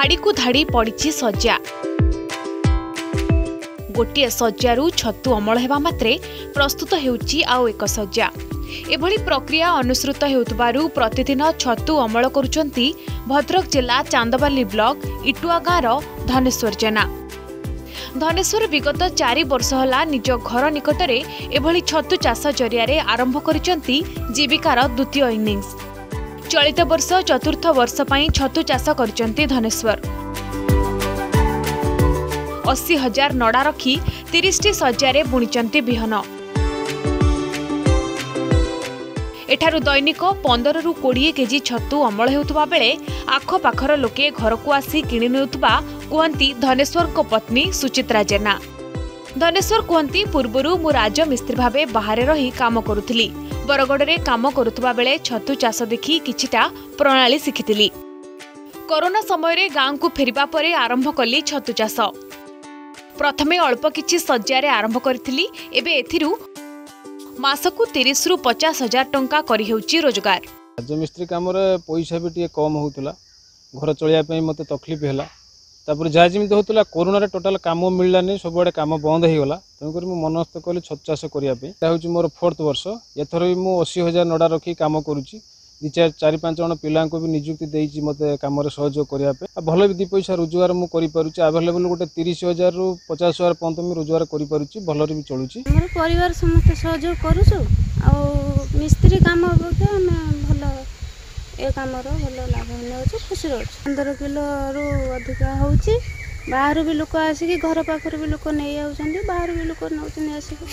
ଧାଡ଼ିକୁ ଧାଡ଼ି ପଡ଼ିଛି ଶଯ୍ୟା। ଗୋଟିଏ ଶଯ୍ୟାରୁ ଛତୁ ଅମଳ ହେବା ମାତ୍ରେ ପ୍ରସ୍ତୁତ ହେଉଛି ଆଉ ଏକ ଶଯ୍ୟା। ଏଭଳି ପ୍ରକ୍ରିୟା ଅନୁସୃତ ହେଉଥିବାରୁ ପ୍ରତିଦିନ ଛତୁ ଅମଳ କରୁଛନ୍ତି ଭଦ୍ରକ ଜିଲ୍ଲା ଚାନ୍ଦବାଲି ବ୍ଲକ ଇଟୁଆ ଗାଁର ଧନେଶ୍ୱର ଜେନା। ଧନେଶ୍ୱର ବିଗତ ଚାରି ବର୍ଷ ହେଲା ନିଜ ଘର ନିକଟରେ ଏଭଳି ଛତୁ ଚାଷ ଜରିଆରେ ଆରମ୍ଭ କରିଛନ୍ତି ଜୀବିକାର ଦ୍ୱିତୀୟ ଇନିଂସ। ଚଳିତ ବର୍ଷ ଚତୁର୍ଥ ବର୍ଷ ପାଇଁ ଛତୁ ଚାଷ କରିଛନ୍ତି ଧନେଶ୍ୱର। ଅଶୀ ହଜାର ନଡ଼ା ରଖି ତିରିଶଟି ଶଯ୍ୟାରେ ବୁଣିଛନ୍ତି ବିହନ। ଏଠାରୁ ଦୈନିକ ପନ୍ଦରରୁ କୋଡ଼ିଏ କେଜି ଛତୁ ଅମଳ ହେଉଥିବା ବେଳେ ଆଖପାଖର ଲୋକେ ଘରକୁ ଆସି କିଣି ନେଉଥିବା କୁହନ୍ତି ଧନେଶ୍ୱରଙ୍କ ପତ୍ନୀ ସୁଚିତ୍ରା ଜେନା। ଧନେଶ୍ୱର କୁହନ୍ତି ପୂର୍ବରୁ ମୁଁ ରାଜମିସ୍ତ୍ରୀ ଭାବେ ବାହାରେ ରହି କାମ କରୁଥିଲି। ବରଗଡ଼ରେ କାମ କରୁଥିବା ବେଳେ ଛତୁ ଚାଷ ଦେଖି କିଛିଟା ପ୍ରଣାଳୀ ଶିଖିଥିଲି। କରୋନା ସମୟରେ ଗାଁକୁ ଫେରିବା ପରେ ଆରମ୍ଭ କଲି ଛତୁ ଚାଷ। ପ୍ରଥମେ ଅଳ୍ପ କିଛି ଶଯ୍ୟାରେ ଆରମ୍ଭ କରିଥିଲି ଏବେ ଏଥିରୁ ମାସକୁ ତିରିଶରୁ ପଚାଶ ହଜାର ଟଙ୍କା କରିହେଉଛି ରୋଜଗାର। ରାଜମିସ୍ତ୍ରୀ କାମରେ ପଇସା ବି ଟିକେ କମ୍ ହେଉଥିଲା। ଘର ଚଳିବା ପାଇଁ ମୋତେ ତକଲିଫ ହେଲା। ତାପରେ ଯାହା ଯେମିତି ହେଉଥିଲା କରୋନାରେ ଟୋଟାଲ କାମ ମିଳିଲାନି ସବୁଆଡ଼େ କାମ ବନ୍ଦ ହେଇଗଲା। ତେଣୁକରି ମୁଁ ମନସ୍ଥ କଲି ଛତୁ ଚାଷ କରିବା ପାଇଁ। ଏଇଟା ହେଉଛି ମୋର ଫୋର୍ଥ ବର୍ଷ। ଏଥର ବି ମୁଁ ଅଶୀ ହଜାର ନଡ଼ା ରଖି କାମ କରୁଛି। ଦୁଇ ଚାରି ଚାରି ପାଞ୍ଚ ଜଣ ପିଲାଙ୍କୁ ବି ନିଯୁକ୍ତି ଦେଇଛି ମୋତେ କାମରେ ସହଯୋଗ କରିବା ପାଇଁ। ଆଉ ଭଲ ବି ଦୁଇ ପଇସା ରୋଜଗାର ମୁଁ କରିପାରୁଛି। ଆଭେଲେବଲ୍ ଗୋଟେ ତିରିଶ ହଜାରରୁ ପଚାଶ ହଜାର ପର୍ଯ୍ୟନ୍ତ ମୁଁ ରୋଜଗାର କରିପାରୁଛି। ଭଲରେ ବି ଚଳୁଛି। ଆମର ପରିବାର ସମସ୍ତେ ସହଯୋଗ କରୁଛୁ। ଆଉ ମିସ୍ତ୍ରୀ କାମ ଅପେକ୍ଷା ଆମେ ଭଲ ଏ କାମର ଭଲ ଲାଭ ନେଉଛୁ ଖୁସି ରହୁଛୁ। ପନ୍ଦର କିଲୋରୁ ଅଧିକା ହେଉଛି। ବାହାରୁ ବି ଲୋକ ଆସିକି ଘର ପାଖରୁ ବି ଲୋକ ନେଇ ଯାଉଛନ୍ତି ବାହାରୁ ବି ଲୋକ ନେଉଛନ୍ତି ଆସିକି।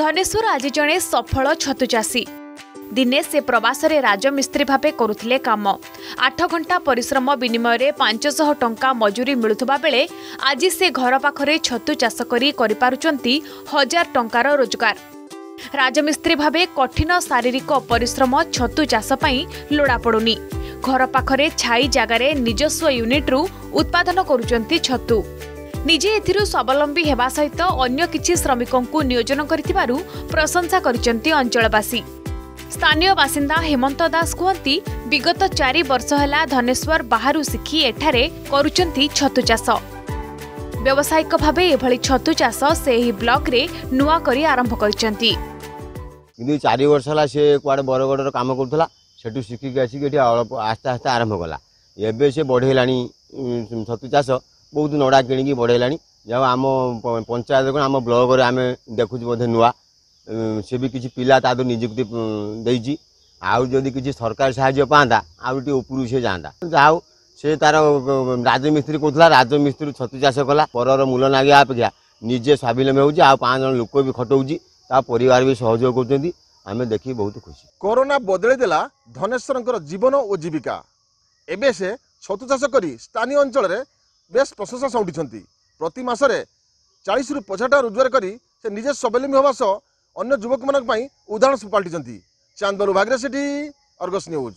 ଧନେଶ୍ୱର ଆଜି ଜଣେ ସଫଳ ଛତୁ ଚାଷୀ। ଦିନେ ସେ ପ୍ରବାସରେ ରାଜମିସ୍ତ୍ରୀ ଭାବେ କରୁଥିଲେ କାମ। ଆଠ ଘଣ୍ଟା ପରିଶ୍ରମ ବିନିମୟରେ ପାଞ୍ଚଶହ ଟଙ୍କା ମଜୁରୀ ମିଳୁଥିବା ବେଳେ ଆଜି ସେ ଘର ପାଖରେ ଛତୁ ଚାଷ କରି କରିପାରୁଛନ୍ତି ହଜାର ଟଙ୍କାର ରୋଜଗାର। ରାଜମିସ୍ତ୍ରୀ ଭାବେ କଠିନ ଶାରୀରିକ ପରିଶ୍ରମ ଛତୁ ଚାଷ ପାଇଁ ଲୋଡ଼ା ପଡ଼ୁନି। ଘର ପାଖରେ ଛାଇ ଜାଗାରେ ନିଜସ୍ୱ ୟୁନିଟ୍ରୁ ଉତ୍ପାଦନ କରୁଛନ୍ତି ଛତୁ। ନିଜେ ଏଥିରୁ ସ୍ୱାବଲମ୍ବୀ ହେବା ସହିତ ଅନ୍ୟ କିଛି ଶ୍ରମିକଙ୍କୁ ନିୟୋଜନ କରିଥିବାରୁ ପ୍ରଶଂସା କରିଛନ୍ତି ଅଞ୍ଚଳବାସୀ। ସ୍ଥାନୀୟ ବାସିନ୍ଦା ହେମନ୍ତ ଦାସ କୁହନ୍ତି ବିଗତ ଚାରି ବର୍ଷ ହେଲା ଧନେଶ୍ୱର ବାହାରୁ ଶିଖି ଏଠାରେ କରୁଛନ୍ତି ଛତୁ ଚାଷ। ବ୍ୟବସାୟିକ ଭାବେ ଏଭଳି ଛତୁ ଚାଷ ସେ ଏହି ବ୍ଲକରେ ନୂଆ କରି ଆରମ୍ଭ କରିଛନ୍ତି। କିନ୍ତୁ ଚାରି ବର୍ଷ ହେଲା ସେ କୁଆଡ଼େ ବରଗଡ଼ର କାମ କରୁଥିଲା ସେଠୁ ଶିଖିକି ଆସିକି ଏଠି ଅଳ୍ପ ଆସ୍ତେ ଆସ୍ତେ ଆରମ୍ଭ କଲା। ଏବେ ସେ ବଢ଼େଇଲାଣି ଉଁ, ଛତୁ ଚାଷ ବହୁତ ନଡ଼ା କିଣିକି ବଢ଼େଇଲାଣି। ଯାହା ଆମ ପ- ପଞ୍ଚାୟତ କ'ଣ ଆମ ବ୍ଲକରେ ଆମେ ଦେଖୁଛୁ ବୋଧେ ନୂଆ ଉଁ, ସେ ବି କିଛି ପିଲା ତା ଦେହରୁ ନିଯୁକ୍ତି ଉଁ, ଦେଇଛି। ଆଉ ଯଦି କିଛି ସରକାର ସାହାଯ୍ୟ ପାଆନ୍ତା ଆଉ ଟିକେ ଉପରକୁ ସେ ଯାଆନ୍ତା। ଯାହା ହଉ ସେ ତାର ଉଁ, ରାଜମିସ୍ତ୍ରୀ କହୁଥିଲା ରାଜମିସ୍ତ୍ରୀ ଛତୁ ଚାଷ କଲା। ପରର ମୂଲ ନାଗିବା ଅପେକ୍ଷା ନିଜେ ସ୍ୱାବଲମ୍ବୀ ହେଉଛି ଆଉ ପାଞ୍ଚ ଜଣ ଲୋକ ବି ଖଟଉଛି। ତା ପରିବାର ବି ସହଯୋଗ କରୁଛନ୍ତି। ଆମେ ଦେଖି ବହୁତ ଖୁସି। କରୋନା ବଦଳେଇ ଦେଲା ଧନେଶ୍ୱରଙ୍କର ଜୀବନ ଓ ଜୀବିକା। ଏବେ ସେ ଛତୁ ଚାଷ କରି ସ୍ଥାନୀୟ ଅଞ୍ଚଳରେ ବେଶ ପ୍ରଶଂସା ସାଉଣ୍ଟିଛନ୍ତି ପ୍ରତି ମାସରେ ଚାଳିଶରୁ ପଚାଶ ଟଙ୍କା ରୋଜଗାର କରି ସେ ନିଜେ ସ୍ୱାବଲମ୍ବୀ ହେବା ସହ ଅନ୍ୟ ଯୁବକମାନଙ୍କ ପାଇଁ ଉଦାହରଣ ପାଲଟିଛନ୍ତି। ଚାନ୍ଦବାରୁ ଭାଗରେ ସେଠି ଅର୍ଗସ୍ ନ୍ୟୁଜ୍।